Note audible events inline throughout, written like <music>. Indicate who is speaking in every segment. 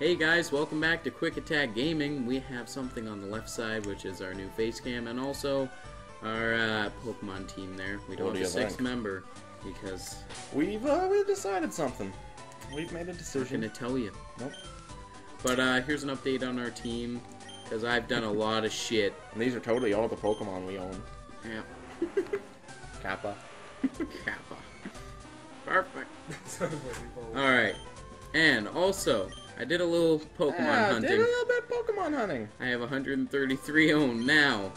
Speaker 1: Hey guys, welcome back to Quick Attack Gaming. We have something on the left side, which is our new face cam, and also our uh, Pokemon team there. We don't
Speaker 2: What do
Speaker 1: have a
Speaker 2: you
Speaker 1: sixth
Speaker 2: think?
Speaker 1: member because
Speaker 2: We've uh, we've decided something. We've made a
Speaker 1: I'm
Speaker 2: decision.
Speaker 1: gonna tell you.
Speaker 2: Nope.
Speaker 1: But uh, here's an update on our team because I've done a lot of shit. <laughs>
Speaker 2: And these are totally all the Pokemon we own.
Speaker 1: Yeah, <laughs>
Speaker 2: Kappa. <laughs>
Speaker 1: Kappa. Perfect. All right, and also I did a little Pokemon
Speaker 2: Ah,
Speaker 1: hunting.
Speaker 2: Did a little bit Pokemon hunting.
Speaker 1: I have 133 owned now.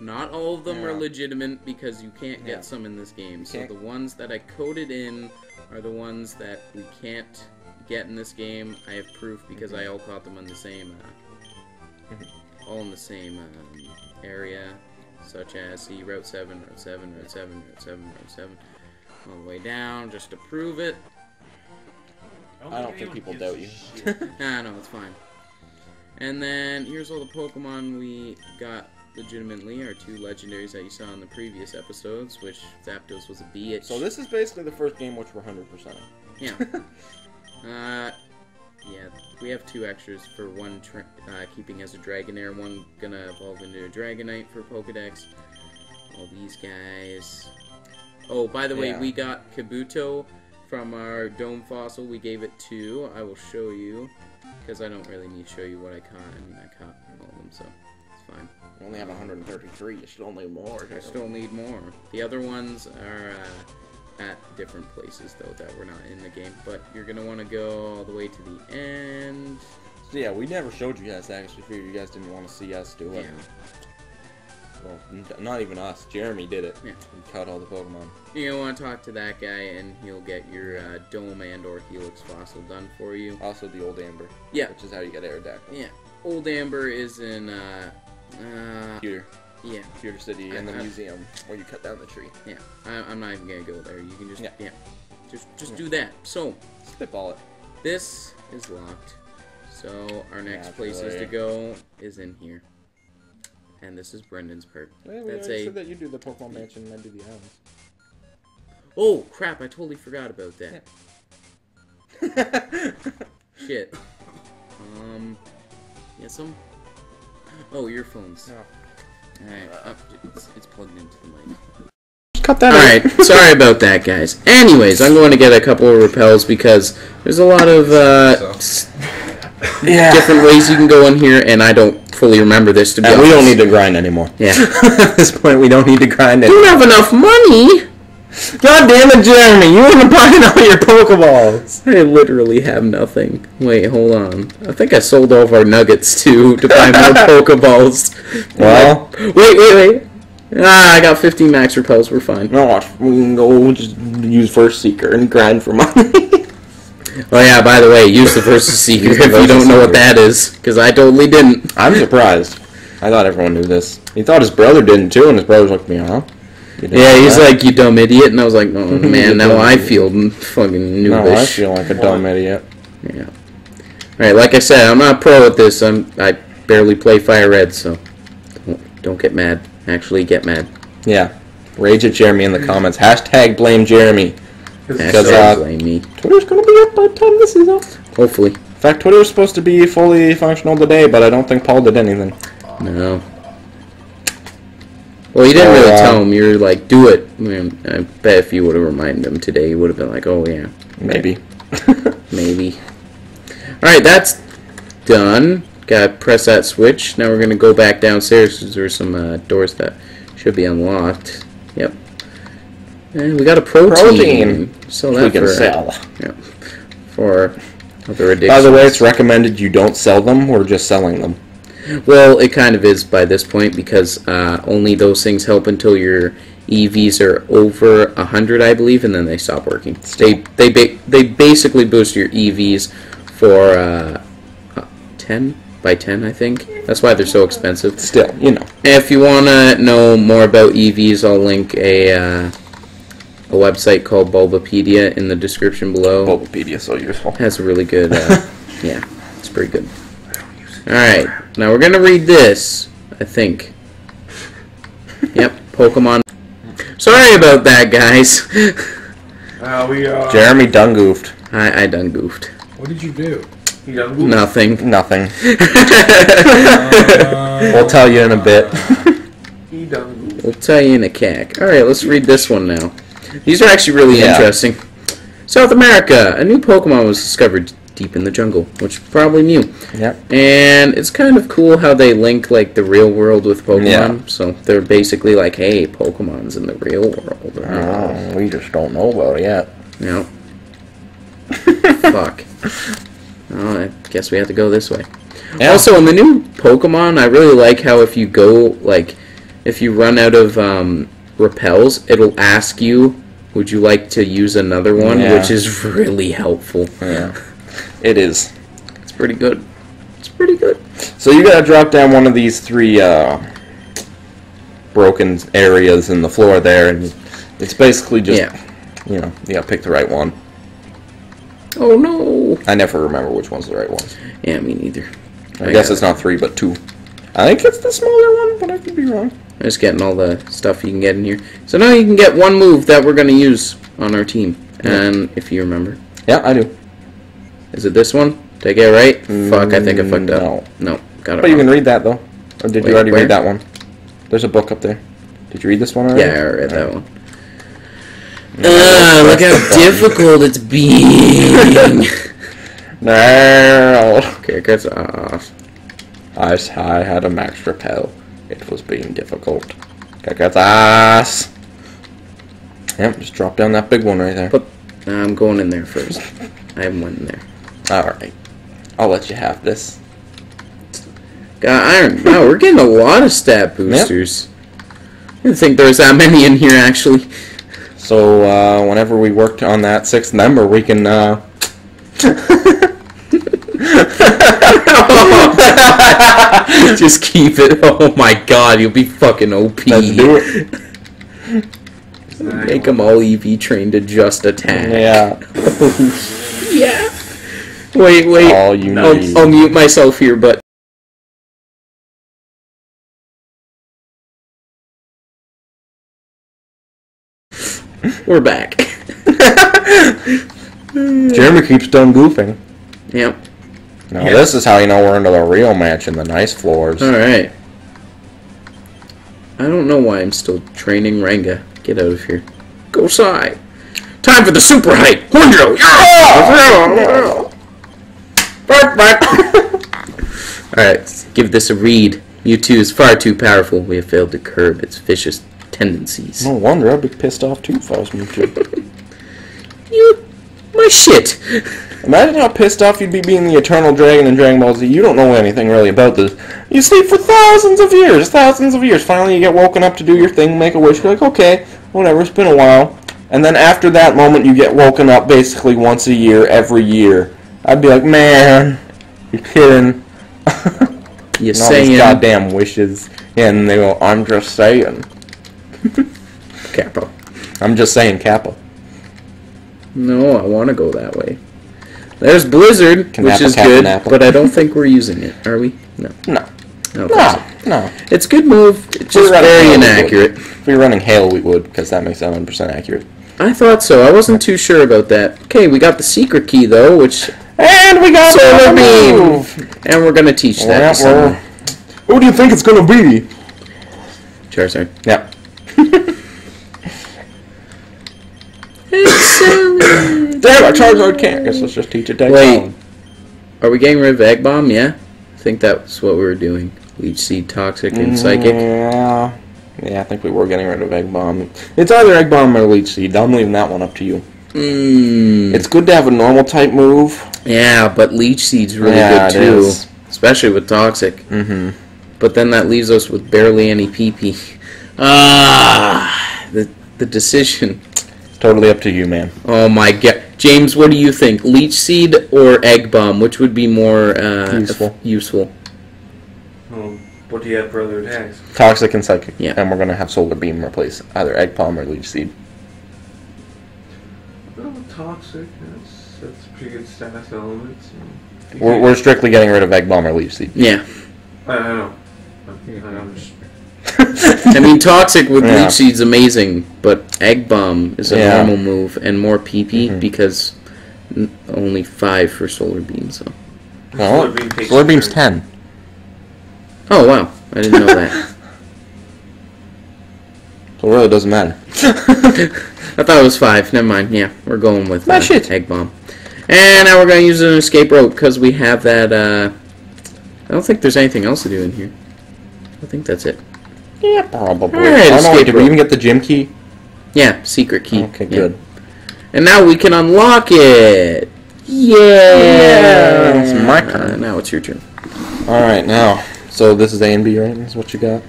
Speaker 1: Not all of them are legitimate because you can't get
Speaker 2: Yeah.
Speaker 1: some in this game. So
Speaker 2: Can't-
Speaker 1: the ones that I coded in are the ones that we can't get in this game. I have proof because
Speaker 2: Mm-hmm.
Speaker 1: I all caught them on the same, uh, all in the same um, area, such as see Route 7, Route 7, Route 7, Route 7, Route 7, all the way down just to prove it.
Speaker 2: I don't think people doubt you. <laughs>
Speaker 1: Nah, no, it's fine. And then here's all the Pokemon we got legitimately, our two legendaries that you saw in the previous episodes, which Zapdos was a bitch.
Speaker 2: So this is basically the first game which we're 100%.
Speaker 1: Yeah. <laughs> uh, yeah, we have two extras for one uh, keeping as a Dragonair, one gonna evolve into a Dragonite for Pokedex. All these guys. Oh, by the way,
Speaker 2: Yeah.
Speaker 1: we got Kabuto from our Dome Fossil. We gave it two. I will show you, because I don't really need to show you what I caught. I mean, I caught all of them, so it's fine.
Speaker 2: We only have 133. You should only more.
Speaker 1: I still need more. The other ones are uh, at different places, though, that were not in the game. But you're going to want to go all the way to the end.
Speaker 2: So yeah, we never showed you guys that. Actually, figured you guys didn't want to see us do it.
Speaker 1: Yeah.
Speaker 2: Well, not even us. Jeremy did it.
Speaker 1: Yeah.
Speaker 2: He caught all the Pokemon.
Speaker 1: To want to talk to that guy, and he'll get your uh, Dome and or Helix Fossil done for you.
Speaker 2: Also the old Amber.
Speaker 1: Yeah.
Speaker 2: Which is how you get Aerodactyl.
Speaker 1: Yeah. Old Amber is in, uh, uh,
Speaker 2: Computer.
Speaker 1: yeah,
Speaker 2: Computer City and the
Speaker 1: I-
Speaker 2: museum where you cut down the tree.
Speaker 1: yeah. I, I'm not even going to go there. You can just, yeah.
Speaker 2: Yeah.
Speaker 1: Just, just do that. So,
Speaker 2: Spitball it.
Speaker 1: This is locked. So our next places to go is in here. And this is Brendan's part.
Speaker 2: Yeah, we
Speaker 1: That's
Speaker 2: already
Speaker 1: a
Speaker 2: said that you do the Pokemon Mansion and I do the islands.
Speaker 1: Oh crap, I totally forgot about that. <laughs> Shit. Um yeah, some Oh, earphones.
Speaker 2: No.
Speaker 1: Alright, up it's, it's plugged into the mic.
Speaker 2: Cut that
Speaker 1: Alright, <laughs> sorry about that guys. Anyways, I'm going to get a couple of repels because there's a lot of uh s-
Speaker 2: Yeah. <laughs>
Speaker 1: different ways you can go in here and I don't fully remember this to be
Speaker 2: And we don't need to grind anymore.
Speaker 1: Yeah. <laughs>
Speaker 2: At this point, we don't need to grind
Speaker 1: You
Speaker 2: don't
Speaker 1: have enough money.
Speaker 2: God damn it, Jeremy! You want to <laughs> buy all your Pokeballs!
Speaker 1: I literally have nothing. Wait, hold on. I think I sold all of our nuggets too to buy more Pokeballs.
Speaker 2: Well,
Speaker 1: wait, wait, wait. Ah, I got 15 max repels. We're fine.
Speaker 2: no. We can go just use Versus Seeker and grind for money.
Speaker 1: Oh yeah, by the way, use the <laughs> Versus Seeker
Speaker 2: Use
Speaker 1: if you don't know what that is, because I totally didn't.
Speaker 2: I'm surprised. I thought everyone knew this. He thought his brother didn't too, and his brother looked at me, huh? You didn't
Speaker 1: Yeah, he's
Speaker 2: that?
Speaker 1: like, you dumb idiot, and I was like, oh <laughs> man, now I
Speaker 2: idiot.
Speaker 1: feel fucking
Speaker 2: No, I feel like a dumb idiot.
Speaker 1: Yeah. Alright, like I said, I'm not pro at this. I'm I barely play Fire Red, so don't, don't get mad. Actually, get mad.
Speaker 2: Yeah. Rage at Jeremy in the comments. Hashtag blame Jeremy. Because,
Speaker 1: Hashtag
Speaker 2: uh,
Speaker 1: blame me.
Speaker 2: Twitter's gonna be up by the time this is up.
Speaker 1: Hopefully.
Speaker 2: In fact, Twitter was supposed to be fully functional today, but I don't think Paul did anything.
Speaker 1: No. Well, you didn't
Speaker 2: So,
Speaker 1: really
Speaker 2: uh,
Speaker 1: tell him. You're like, do it. I, mean, I bet if you would have reminded him today, he would have been like, oh yeah,
Speaker 2: Maybe. <laughs>
Speaker 1: maybe. Alright, that's done. Gotta press that switch. Now we're gonna go back downstairs because there's some uh, doors that should be unlocked. Yep. And we got a protein.
Speaker 2: Protein.
Speaker 1: So
Speaker 2: we can
Speaker 1: for,
Speaker 2: sell.
Speaker 1: Yeah. For other addictions.
Speaker 2: By the way, it's recommended you don't sell them. We're just selling them.
Speaker 1: Well, it kind of is by this point because uh, only those things help until your EVs are over hundred, I believe, and then they stop working. They they ba- they basically boost your EVs for uh, uh, ten by ten, I think. That's why they're so expensive.
Speaker 2: Still, you know.
Speaker 1: If you want to know more about EVs, I'll link a uh, a website called Bulbapedia in the description below.
Speaker 2: Bulbapedia so useful.
Speaker 1: Has a really good, uh, <laughs> yeah, it's pretty good. Alright, now we're gonna read this, I think. <laughs> Yep, Pokemon. Sorry about that, guys.
Speaker 3: Uh, we, uh,
Speaker 2: Jeremy done goofed.
Speaker 1: I, I done goofed.
Speaker 3: what did you do? You done Google?
Speaker 1: Nothing.
Speaker 2: Nothing. <laughs>
Speaker 3: Uh,
Speaker 2: We'll tell you in a bit.
Speaker 3: He done Google.
Speaker 1: We'll tell you in a cack. All right, let's read this one now. These are actually really
Speaker 2: Yeah.
Speaker 1: interesting. South America, a new Pokemon was discovered deep in the jungle, which probably knew.
Speaker 2: Yep.
Speaker 1: And it's kind of cool how they link like the real world with Pokemon.
Speaker 2: Yeah.
Speaker 1: So they're basically like, hey, Pokemon's in the real world.
Speaker 2: Oh, we just don't know about it yet.
Speaker 1: No. <laughs> Fuck. Oh, I guess we have to go this way.
Speaker 2: Yeah.
Speaker 1: Also, in the new Pokemon, I really like how if you go like, if you run out of um, repels, it'll ask you, "Would you like to use another one?"
Speaker 2: Yeah.
Speaker 1: Which is really helpful.
Speaker 2: Yeah. It is.
Speaker 1: It's pretty good. It's pretty good.
Speaker 2: So you gotta drop down one of these three uh, broken areas in the floor there, and it's basically just,
Speaker 1: Yeah.
Speaker 2: you know, you gotta pick the right one.
Speaker 1: Oh no.
Speaker 2: I never remember which one's the right one.
Speaker 1: Yeah, me neither.
Speaker 2: I,
Speaker 1: I
Speaker 2: guess it's not three, but two. I think it's the smaller one, but I could be wrong.
Speaker 1: I'm just getting all the stuff you can get in here. So now you can get one move that we're gonna use on our team. And if you remember,
Speaker 2: Yeah, I do.
Speaker 1: is it this one? Did I get it right? Fuck, I think I fucked up.
Speaker 2: no.
Speaker 1: No, got it.
Speaker 2: But you can read that though. Or did
Speaker 1: Wait,
Speaker 2: you already
Speaker 1: where?
Speaker 2: read that one? There's a book up there. Did you read this one already?
Speaker 1: Yeah, I read that one.
Speaker 2: No,
Speaker 1: Ah, look how difficult it's being. <laughs> <laughs>
Speaker 2: No.
Speaker 1: okay, gets off.
Speaker 2: I, I had a max repel. It was being difficult. Kick ass. Yep, just drop down that big one right there.
Speaker 1: But I'm going in there first. I haven't went in there.
Speaker 2: Alright. I'll let you have this.
Speaker 1: Got iron. Wow, we're getting a lot of stat boosters. I didn't think there was that many in here actually.
Speaker 2: So, uh, whenever we worked on that sixth member, we can, uh... <laughs> <laughs>
Speaker 1: Just keep it. Oh my god, you'll be fucking OP.
Speaker 2: Let's do it. <laughs>
Speaker 1: Make them all EV trained to just attack.
Speaker 2: Yeah. <laughs>
Speaker 1: yeah. Wait, wait.
Speaker 2: All you
Speaker 1: I'll,
Speaker 2: need.
Speaker 1: I'll mute myself here, but. We're back.
Speaker 2: Jeremy keeps done goofing.
Speaker 1: Yep.
Speaker 2: Now,
Speaker 3: Yeah.
Speaker 2: this is how you know we're into the real match in the nice floors.
Speaker 1: Alright. I don't know why I'm still training Ranga. Get out of here. Go Sai. Time for the super height. Horn drill. Alright, give this a read. Mewtwo is far too powerful. We have failed to curb its vicious tendencies.
Speaker 2: No wonder I'd be pissed off too if I was Mewtwo. <laughs>
Speaker 1: You, my shit.
Speaker 2: Imagine how pissed off you'd be being the Eternal Dragon in Dragon Ball Z. You don't know anything really about this. You sleep for thousands of years, thousands of years. Finally, you get woken up to do your thing, make a wish. You're like, okay, whatever, it's been a while. And then after that moment, you get woken up basically once a year, every year. I'd be like, man, you're kidding. <laughs>
Speaker 1: You're
Speaker 2: And all these
Speaker 1: saying
Speaker 2: goddamn wishes. And they go, I'm just saying. <laughs>
Speaker 1: Kappa.
Speaker 2: I'm just saying, Kappa.
Speaker 1: No, I want to go that way. There's Blizzard,
Speaker 2: Can
Speaker 1: which is good, but I don't think we're using it. Are we? No.
Speaker 2: No.
Speaker 1: No.
Speaker 2: No. No.
Speaker 1: It's good move. It's just very inaccurate.
Speaker 2: If we were running Hail, we would, because that makes 100% accurate.
Speaker 1: I thought so. I wasn't too sure about that. Okay, we got the secret key though, which
Speaker 2: And we got
Speaker 1: Solar beam!
Speaker 2: move.
Speaker 1: and we're gonna teach that to someone.
Speaker 2: who do you think it's gonna be?
Speaker 1: Charizard.
Speaker 2: Yeah. <laughs>
Speaker 1: Excellent.
Speaker 2: Damn, our Charizard can't. I Guess let's just teach it Dex
Speaker 1: Wait.
Speaker 2: Island.
Speaker 1: Are we getting rid of Egg Bomb? Yeah. I think that's what we were doing. Leech Seed, Toxic, and Psychic.
Speaker 2: Yeah. Yeah, I think we were getting rid of Egg Bomb. It's either Egg Bomb or Leech Seed. I'm leaving that one up to you.
Speaker 1: Mm.
Speaker 2: It's good to have a normal type move.
Speaker 1: Yeah, but Leech Seed's really
Speaker 2: Yeah,
Speaker 1: good too,
Speaker 2: is.
Speaker 1: especially with Toxic.
Speaker 2: Mm-hmm.
Speaker 1: But then that leaves us with barely any PP. Ah, the the decision.
Speaker 2: It's totally up to you, man.
Speaker 1: Oh my god, James, what do you think? Leech Seed or Egg Bomb? Which would be more uh,
Speaker 2: Useful.
Speaker 1: eff- useful?
Speaker 3: Oh, what do you have for other attacks?
Speaker 2: Toxic and Psychic.
Speaker 1: Yeah.
Speaker 2: And we're gonna have Solar Beam replace either Egg bomb or Leech Seed.
Speaker 3: Oh, toxic. That's that's pretty good status elements.
Speaker 2: We're, we're strictly getting rid of Egg Bomb or Leech Seed.
Speaker 1: Yeah,
Speaker 3: I don't know. I- I'm just.
Speaker 1: I mean Toxic with
Speaker 2: Yeah.
Speaker 1: Leech Seed's amazing, but Egg Bomb is a
Speaker 2: Yeah.
Speaker 1: normal move and more PP
Speaker 2: Mhm.
Speaker 1: because n- only five for Solar Beam. So
Speaker 2: No,
Speaker 3: Solar beam
Speaker 2: solar beam's 10.
Speaker 1: Oh wow, I didn't know that. <laughs>
Speaker 2: So it really doesn't matter. <laughs>
Speaker 1: I thought it was five. Never mind. Yeah, we're going with uh,
Speaker 2: shit.
Speaker 1: egg bomb. And now we're gonna use an escape rope because we have that. Uh, I don't think there's anything else to do in here. I think that's it.
Speaker 2: Yeah, probably.
Speaker 1: Alright,
Speaker 2: oh, no,
Speaker 1: escape
Speaker 2: did we even get the gym key?
Speaker 1: Yeah, secret key.
Speaker 2: Okay,
Speaker 1: Yeah.
Speaker 2: good.
Speaker 1: And now we can unlock it. Yeah.
Speaker 2: Yeah, it's my turn.
Speaker 1: Uh, now it's your turn.
Speaker 2: Alright, now. So this is A and B, right? Is what you got?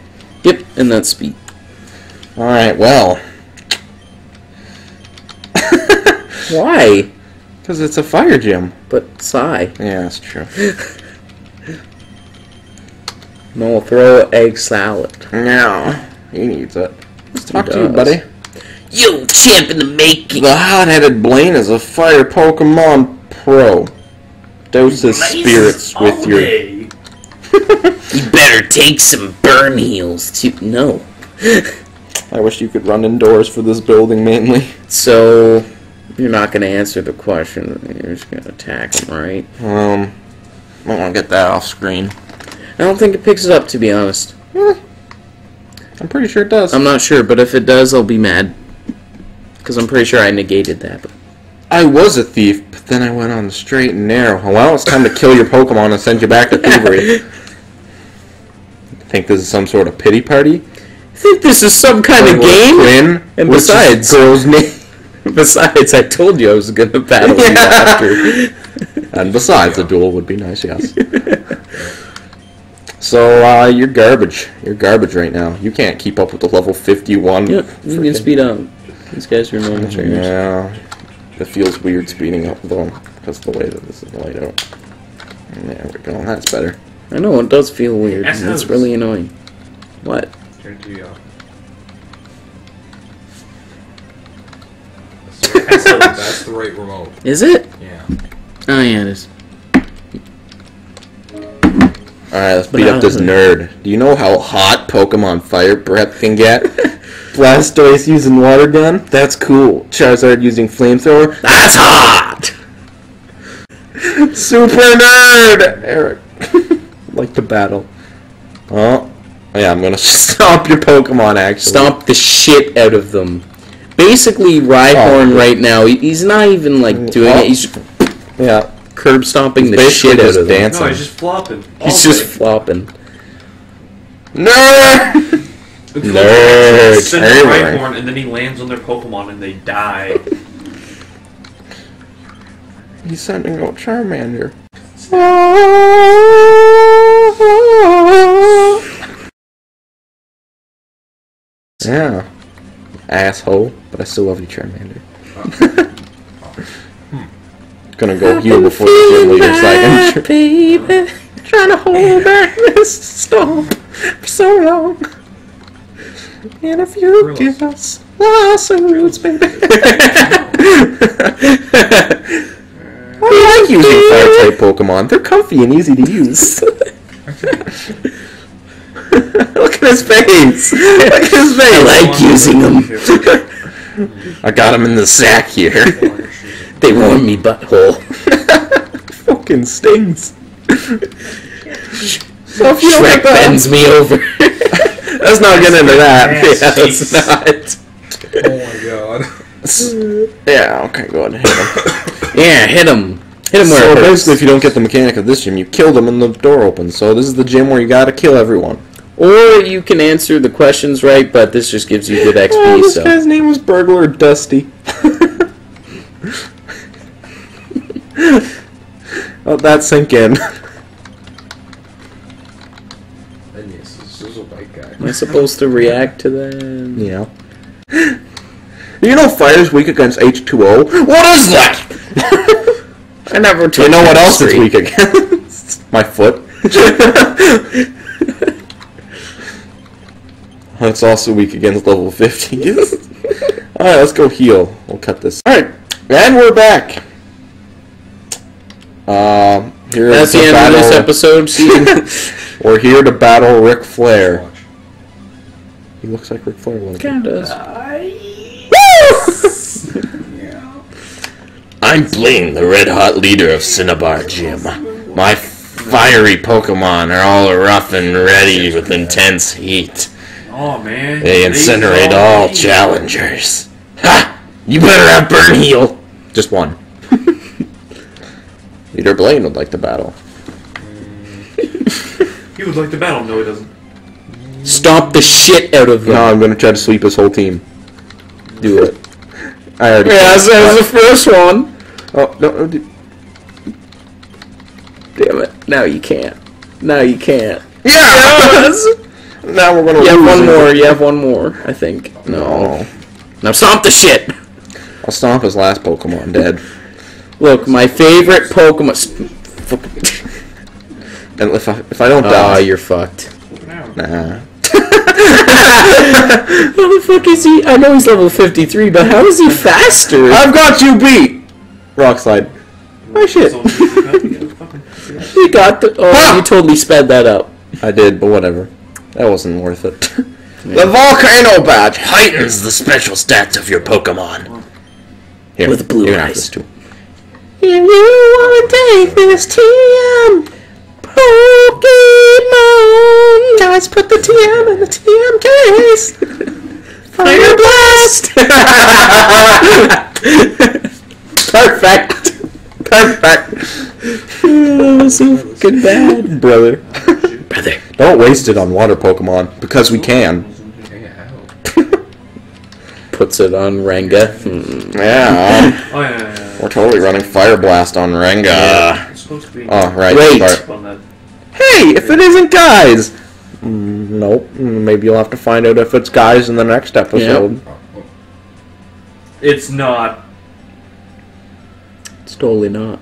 Speaker 1: Yep, and that's speed.
Speaker 2: Alright, well. <laughs>
Speaker 1: Why?
Speaker 2: Because it's a fire gym.
Speaker 1: But sigh.
Speaker 2: Yeah, that's true. <laughs>
Speaker 1: No, throw egg salad.
Speaker 2: No. He needs it. Let's talk to you, buddy.
Speaker 1: You champ in the making.
Speaker 2: The hot-headed Blaine is a fire Pokemon pro. Dose his spirits with your... <laughs>
Speaker 1: You better take some burn heals too. No.
Speaker 2: I wish you could run indoors for this building mainly.
Speaker 1: So you're not gonna answer the question. You're just gonna attack him, right?
Speaker 2: Um, I want to get that off screen.
Speaker 1: I don't think it picks it up, to be honest. Eh.
Speaker 2: I'm pretty sure it does.
Speaker 1: I'm not sure, but if it does, I'll be mad. Because I'm pretty sure I negated that. But
Speaker 2: I was a thief, but then I went on the straight and narrow. Well, it's time to kill your Pokemon and send you back to thievery. <laughs> Think this is some sort of pity party?
Speaker 1: I think this is some kind of game.
Speaker 2: Quinn,
Speaker 1: And
Speaker 2: which is
Speaker 1: besides-
Speaker 2: girl's name. <laughs>
Speaker 1: Besides, I told you I was gonna battle you after.
Speaker 2: And besides, a duel would be nice, yes. <laughs> so, uh, you're garbage. You're garbage right now. You can't keep up with the level 51.
Speaker 1: Yep, you can speed up. These guys are normal trainers.
Speaker 2: Yeah. It feels weird speeding up, though, because of the way that this is laid out. And There we go. That's better.
Speaker 1: I know it does feel weird.
Speaker 3: Yes,
Speaker 1: and it's really annoying. What?
Speaker 3: Turn TV off. That's the, that's the right remote.
Speaker 1: Is it?
Speaker 3: Yeah.
Speaker 1: Oh yeah, it is.
Speaker 2: Alright, let's beat up this nerd. Do you know how hot Pokemon Fire Breath can get? <laughs> Blastoise using water gun? That's cool. Charizard using flamethrower? That's hot! Super nerd! Eric. <laughs> like to battle. Oh. Yeah, I'm gonna <laughs> stomp your Pokemon actually.
Speaker 1: Stomp the shit out of them. Basically, Rhyhorn
Speaker 2: Oh.
Speaker 1: right now, he's not even like doing
Speaker 2: Oh.
Speaker 1: it. He's
Speaker 2: Yeah.
Speaker 1: Curb stomping the shit out of them.
Speaker 2: dancing.
Speaker 3: No, he's just flopping.
Speaker 1: He's just flopping.
Speaker 2: Nerd! Nerd.
Speaker 3: Send a
Speaker 2: Anyway.
Speaker 3: Rhyhorn, and then he lands on their Pokemon and they die.
Speaker 2: He's sending out Charmander. Yeah. Asshole, but I still love you, Charmander. <laughs> <laughs> Gonna go heal before the gym leader so I can.
Speaker 1: baby, trying to hold back this storm for so long. And if you
Speaker 3: Really?
Speaker 1: give us roots, baby. <laughs> <laughs>
Speaker 2: I like using fire type Pokemon. They're comfy and easy to use. <laughs> Look at his face. Look at his face.
Speaker 1: I like using them.
Speaker 2: I got him in the sack here.
Speaker 1: They mm. warm me butthole. <laughs>
Speaker 2: Fucking stings. so if you don't
Speaker 1: Shrek
Speaker 2: get that,
Speaker 1: bends me over. <laughs>
Speaker 2: let's not get into that.
Speaker 3: Yes,
Speaker 2: Yeah, let's not.
Speaker 3: Oh my god. <laughs>
Speaker 2: Yeah, okay, go ahead and hit him. <coughs>
Speaker 1: yeah, hit him. Hit him where
Speaker 2: So
Speaker 1: it hurts.
Speaker 2: basically, if you don't get the mechanic of this gym, you kill them and the door opens. So this is the gym where you gotta kill everyone.
Speaker 1: Or you can answer the questions right, but this just gives you good XP.
Speaker 2: Oh, this
Speaker 1: so
Speaker 2: guy's name was Burglar Dusty. Oh, that sink in.
Speaker 3: And yes, this is a white guy.
Speaker 1: am I supposed to react to that?
Speaker 2: Yeah. You know fire's weak against H2O? What is that? <laughs>
Speaker 1: I never took
Speaker 2: you know what else it's weak against? <laughs> My foot. <laughs> it's also weak against level 50s. Alright, let's go heal. We'll cut this. Alright, and we're back. Um, here
Speaker 1: That's the end of this
Speaker 2: battle-
Speaker 1: episode. <laughs>
Speaker 2: We're here to battle Ric Flair. He looks like Ric Flair a little bit.
Speaker 1: kind of.
Speaker 2: I'm Blaine, the red hot leader of Cinnabar Gym. My fiery Pokemon are all rough and ready with intense heat.
Speaker 3: Oh man.
Speaker 2: They incinerate all challengers. Ha! You better have Burn Heal. Just one. <laughs> Leader Blaine would like to battle. <laughs>
Speaker 3: He would like to battle. No, he doesn't.
Speaker 1: Stomp the shit out of them.
Speaker 2: No, I'm gonna try to sweep his whole team.
Speaker 1: do it. <laughs>
Speaker 2: I already.
Speaker 1: Yes, that was the first one.
Speaker 2: Oh no! no, d-
Speaker 1: Damn it. Now you can't. Now you can't. <laughs>
Speaker 2: Yes! Now we're gonna.
Speaker 1: You have
Speaker 2: lose
Speaker 1: one more. You have one more, I think. No.
Speaker 2: No.
Speaker 1: Now stomp the shit.
Speaker 2: I'll stomp his last Pokemon dead.
Speaker 1: Look, my favorite Pokemon. st- <laughs>
Speaker 2: And if I if I don't
Speaker 1: Ah,
Speaker 2: die,
Speaker 1: you're fucked.
Speaker 3: Now.
Speaker 2: nah. <laughs>
Speaker 1: How the fuck is he? I know he's level 53, but how is he faster?
Speaker 2: I've got you beat. Rock slide. Oh shit!
Speaker 3: So easy, huh? You gotta fucking-
Speaker 1: He got the. Oh,
Speaker 2: Ah!
Speaker 1: you totally sped that up.
Speaker 2: I did, but whatever. That wasn't worth it. The volcano badge heightens the special stats of your Pokemon. Here,
Speaker 1: With blue
Speaker 2: you can have
Speaker 1: eyes.
Speaker 2: too.
Speaker 1: If you wanna take this TM Pokemon, guys, put the TM in the TM case. <laughs> Fire blast! <laughs>
Speaker 2: Perfect. Perfect.
Speaker 1: that was so fucking bad,
Speaker 2: Brother.
Speaker 1: brother.
Speaker 2: Don't waste it on water Pokemon because we can.
Speaker 1: Puts it on Renga. Hmm. <laughs>
Speaker 2: Yeah.
Speaker 3: Oh yeah, yeah, yeah.
Speaker 2: We're totally running Fire Blast on Renga.
Speaker 3: It's supposed to be.
Speaker 2: Oh, right.
Speaker 1: Wait.
Speaker 2: start. Hey, if it isn't guys. Mm, nope. Mm, Maybe you'll have to find out if it's guys in the next episode.
Speaker 3: It's not.
Speaker 1: It's totally not.